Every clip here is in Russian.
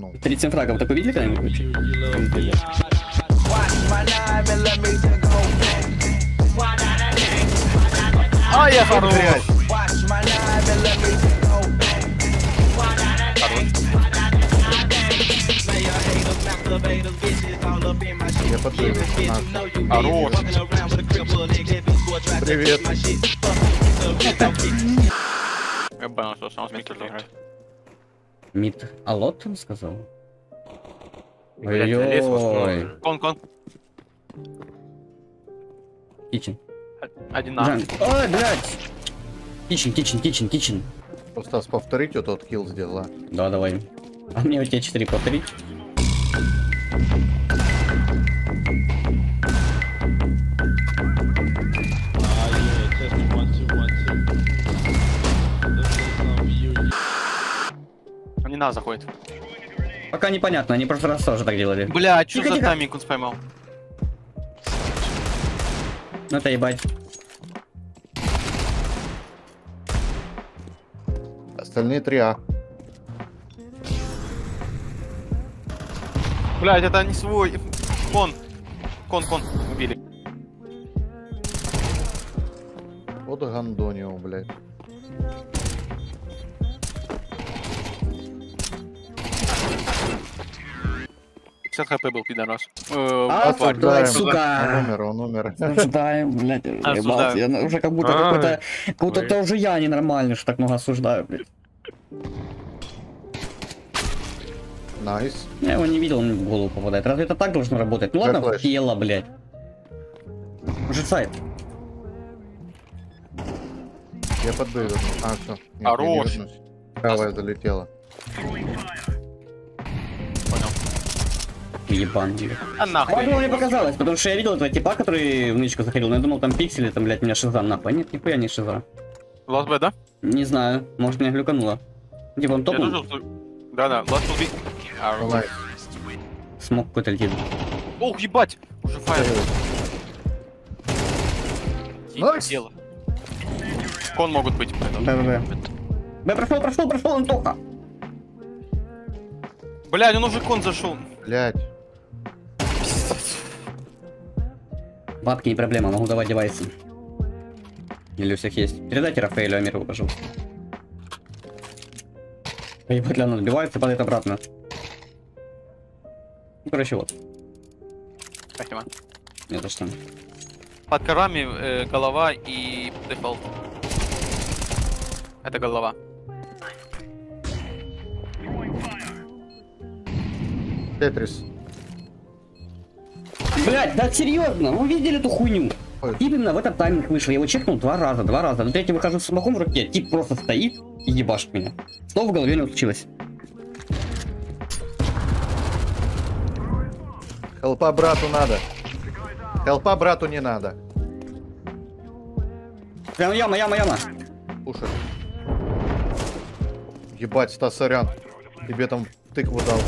Ну, 37 фрагов, такой видели когда-нибудь? А, я хорош. Я. Хорош. Привет. Я понял, что сам с играет. Мид. А лот он сказал? Блядь, залез в основу. Ой-ой. Кон, кон. Кичен. Один на. Жан. Ой, блядь. Кичен, кичен, кичен, кичен. Стас, повторить вот тот килл сделала. Да, давай. А мне у тебя 4 повторить? Он не на заходит. Пока непонятно, они в прошлый раз тоже так делали. Бля, что Тихо, за тихо. тайминг он споймал? Ну это ебать. Остальные три А. Блядь, это не свой. Кон. Кон, кон. Убили. Вот гандонио, блядь. Все HP был, пидорас. Э, А, Осуждаем. сука. Он умер, он умер. Осуждаю, блядь, ебался. Я уже как будто какой-то... Как будто это уже я ненормальный, что так много осуждаю, блядь. Nice. Я его не видел, он мне в голову попадает. Разве это так должно работать? Ну ладно, в тело, блядь. Уже сайт. Я подбегу. А, все. Хорош. Правая залетела. Ебан, блядь. А А я думал, нахуй. мне показалось, потому что я видел этого типа, который в нычку заходил, но я думал, там пиксели, там, блядь, меня шиза нахуй. А Нет, нихуя не шиза. Ласт Б, да? Не знаю, может меня глюкануло. Типа он топнул, тоже... Да-да, ласт убит. Смог какой-то летит. Ох, ебать! Уже файл. Найс. Дело. Кон могут быть. поэтому. Да-да-да. Б, прошел, прошел, прошел, Антоха. Блядь, он уже кон зашел. Блядь. Бабки не проблема, могу давать девайсы. Или у всех есть. Передайте Рафаэлю Амирову, пожалуйста. Ебать, он отбивается, падает обратно. Ну, короче, вот. Спасибо. Не за что. Под корами э, голова и дефолт. Это голова. Тетрис. Блять, да серьезно, вы видели эту хуйню? Именно в этот тайминг вышел, я его чекнул два раза, два раза. На третий выхожу с самохом в руке, тип просто стоит и ебашит меня. Что в голове не случилось? Хелпа брату надо. Хелпа брату не надо. Прям яма, яма, яма. Пушит. Ебать, Стас, сорян. Тебе там тыкву дал.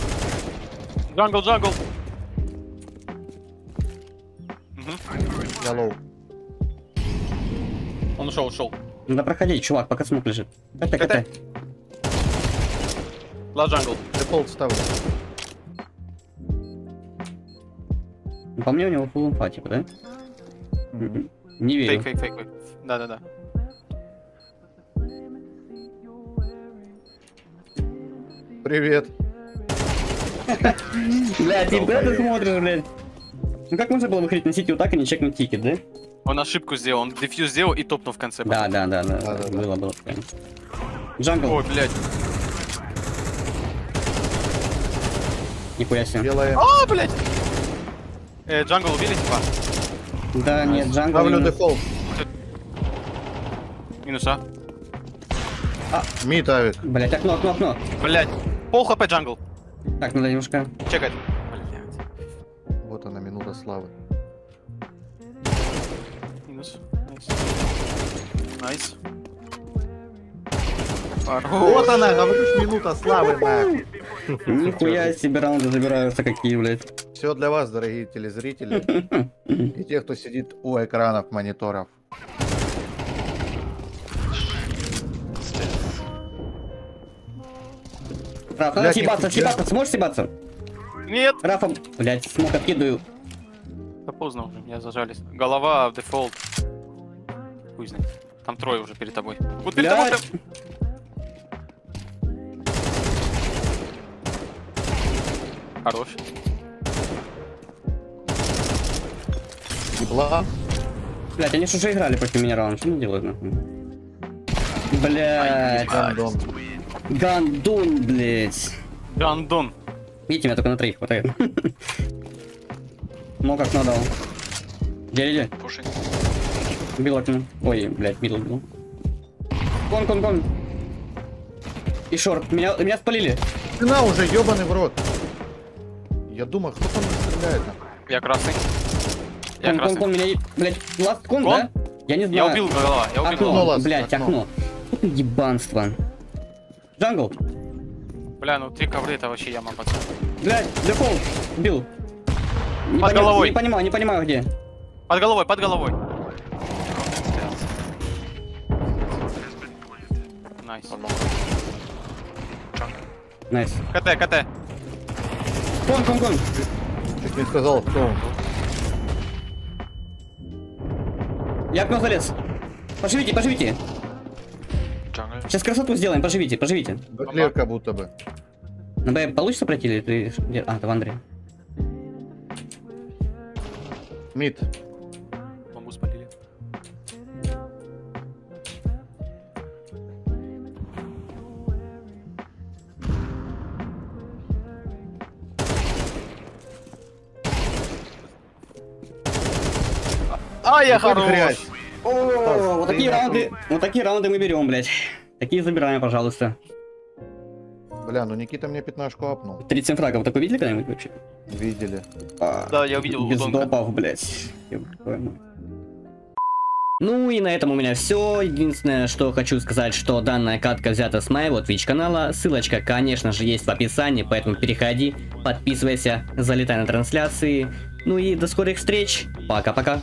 Jungle, jungle. Я low. Он ушел, ушел. Надо проходить, чувак, пока smoke лежит. Это, CT. это. Last jungle. Default ставлю. По мне у него full инфа, типа, да? Мгм. Не Фейк, верю. фейк, фейк, фейк. Да, да, да. Привет. Бля, ты куда ты смотришь, блядь? Ну как можно было выходить на CT вот так и не чекнуть ticket, да? Он ошибку сделал. Он defuse сделал и топнул в конце. Да, да, да, да. Да, да, да. Было, было. Jungle, Ой, блядь. нихуя себе. Белая. А, блядь. Э, jungle убили, типа? Да, нет, jungle. Ставлю минус. дефолт. Минус, а? Mid авик. Блять, окно, окно, окно. Блядь. Пол HP jungle. Так, надо немножко. Чекает. Вот она, минута славы. Минус. Nice. Вот она, говорю, ж минута славы, нахуй. Нихуя себе раунды забираются какие, блядь. Все для вас, дорогие телезрители. И те, кто сидит у экранов мониторов. Раф, надо съебаться, съебаться, сможешь съебаться? Нет! Рафа, блядь, смог откидываю. Да поздно уже, меня зажались. Голова, дефолт. Хуй знает. Там трое уже перед тобой. Вот перед тобой. Хорош. Ебла. Блядь, они же уже играли против меня раунд, что они делают нахуй? Блядь, Гандон. гандун, блядь. Гандон. Видите, меня только на троих хватает. Ну как надо. Где, где? Пушить. Убил окно. Ой, блядь, мидл убил. Кон, кон, кон. И шорт. Меня, меня спалили. Цена уже, ебаный в рот. Я думаю, кто там стреляет? Я красный. Я Кон, кон, красный. кон, меня... е- Блядь, ласт кон, Кон? да? Я не Я знаю. убил голова, я убил Окно, Ну, голова. ласт, блядь, окно. окно. Ебанство. Джангл. Бля, ну три ковры это вообще яма, пацан. Блядь, дефолт. Бил. Не Под пони- головой. Не понимаю, не понимаю где. Под головой, под головой. Найс. Найс. КТ, КТ. Кон, кон, кон. Чуть не сказал, кто он. Я окно залез. Поживите, поживите. Сейчас красоту сделаем, поживите, поживите. Бэклер как будто бы. На Б получится пройти или ты... А, это в Андре. Мид. Бомбу спалили. А, я хорош! грязь. О, вот такие раунды, вот такие раунды мы берем, блядь. Такие забираем, пожалуйста. Бля, ну Никита мне пятнашку апнул. 37 фрагов, такой видели когда-нибудь вообще? Видели. А, Да, я увидел Без допов, блядь. Мать. Ну и на этом у меня все. Единственное, что хочу сказать, что данная катка взята с моего Twitch канала. Ссылочка, конечно же, есть в описании, поэтому переходи, подписывайся, залетай на трансляции. Ну и до скорых встреч. Пока-пока.